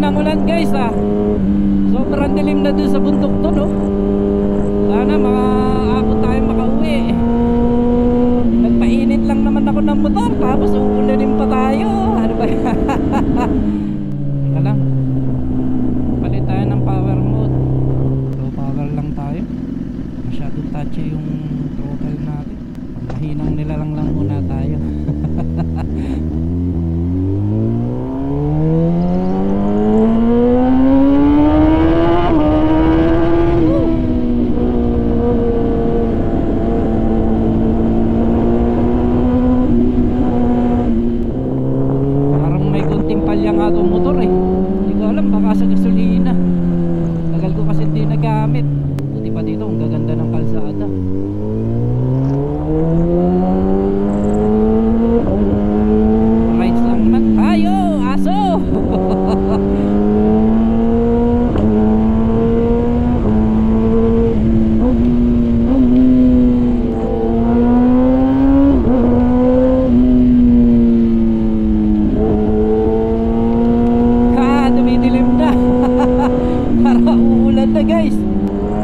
ng ulan guys ah. Sobrang dilim na dun sa bundok to no. Sana makaabot tayo makauwi. Nagpainit lang naman ako ng motor tapos uulanin pa tayo. Ano ba yan? Teka lang. Palit tayo ng power mode. Low power lang tayo. Masyadong touchy yung throttle natin. Mahinang nilalang lang muna tayo. Nga itong motor eh. Hindi ko alam, baka sa gasolina. Tagal ko kasi hindi nagamit. Buti pa dito, ang gaganda ng kalsada. Rides lang naman tayo, aso! Ha, dumidilim na. Para uulan na guys.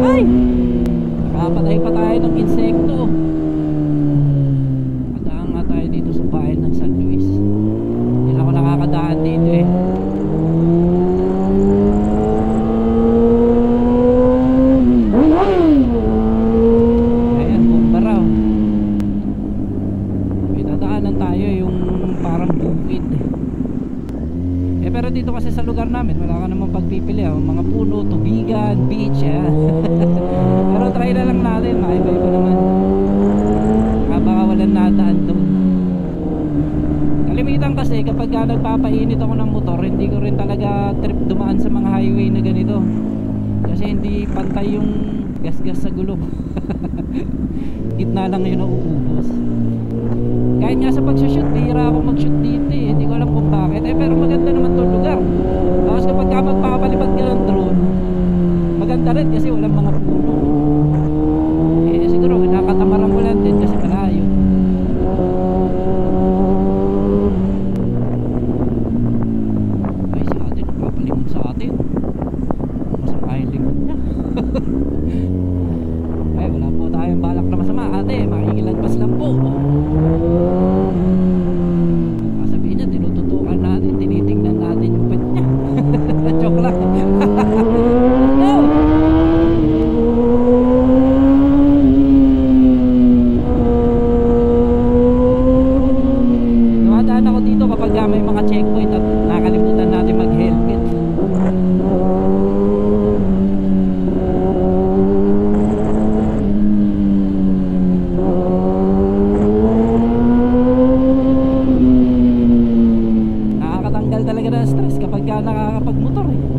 Ay! Nakapatay pa tayo ng insekto. Padaan nga tayo dito sa bayan ng San Luis. Hindi na ako nakakadaan dito eh. Ayan, bomba raw. May dadaanan tayo yung parang bukid. Eh pero dito kasi sa lugar namin wala ka namang pagpipili ah. Mga puno, tubigan, beach ah. pero try na lang natin, maiba-iba naman. Baka baka walang nadaan doon. Kalimitan kasi kapag ka nagpapainit ako ng motor, hindi ko rin talaga trip dumaan sa mga highway na ganito. Kasi hindi pantay yung gas-gas sa gulong. Gitna lang yun nauubos. Kahit nga sa pagsushoot, bihira ako mag-shoot dito eh. Hindi ko alam kung bakit. Eh pero maganda naman to lugar. Tapos kapag ka magpapalipad ka ng drone, maganda rin kasi walang mga puno. Eh siguro nakatamaran ko lang din kasi malayo. Ay si ate nagpapalimon sa atin. Masama yung limon niya. Ay wala po tayong balak na masama ate. Makikilagpas lang po. Sasabihin niya, tinututukan natin, tinitingnan natin yung pet niya. Joke lang. Go! Dumadaan ako dito kapag ah, may mga checkpoint at nakalimutan natin mag-helmet. Nakakatanggal talaga ng stress kapag ka nakakapag-motor eh.